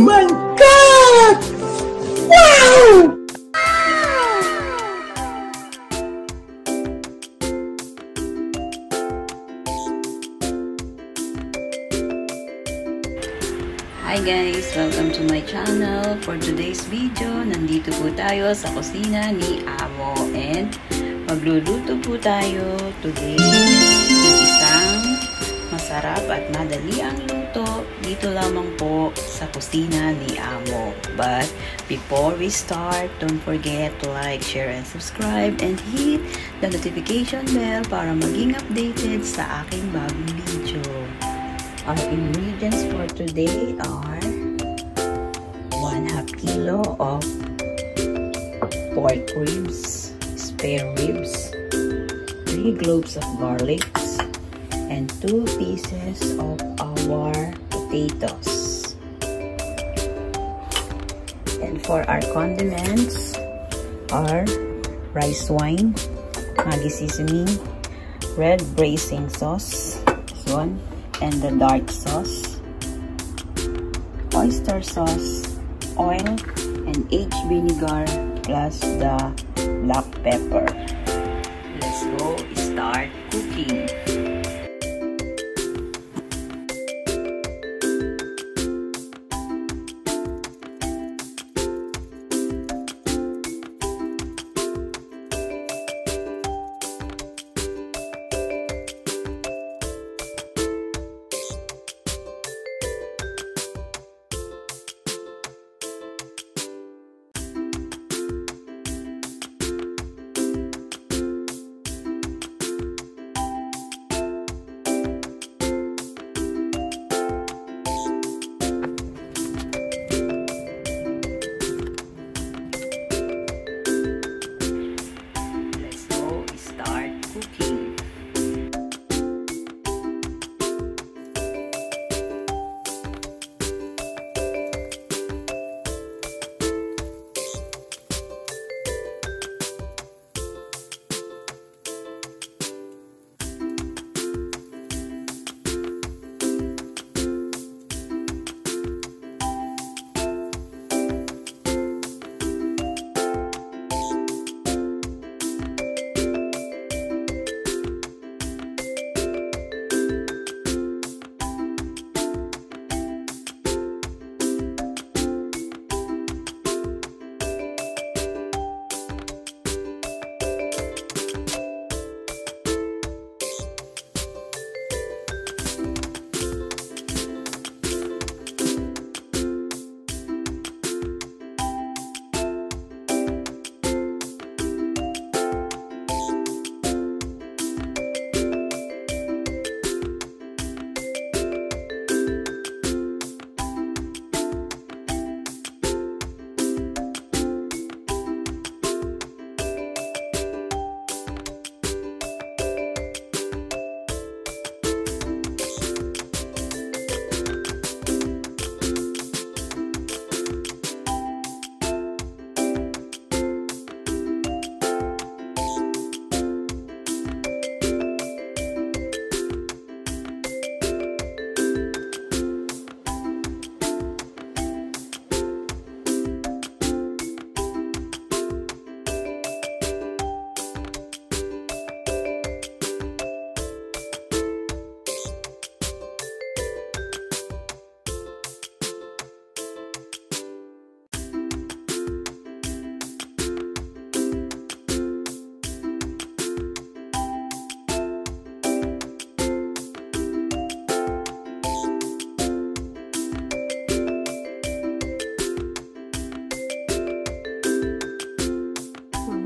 my God! Wow! Hi guys! Welcome to my channel. For today's video, nandito po tayo sa kusina ni Amo and magluluto po tayo today ng masarap at madali ang luto dito lamang po sa kusina ni Amo. But before we start, don't forget to like, share, and subscribe and hit the notification bell para maging updated sa aking bagong video. Our ingredients for today are 1 half kilo of pork ribs, spare ribs, 3 cloves of garlic, and 2 pieces of our potatoes. And for our condiments are rice wine, Maggi seasoning, red braising sauce, this one, and the dark sauce, oyster sauce, oil, and aged vinegar plus the black pepper. Let's go start cooking.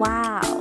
哇！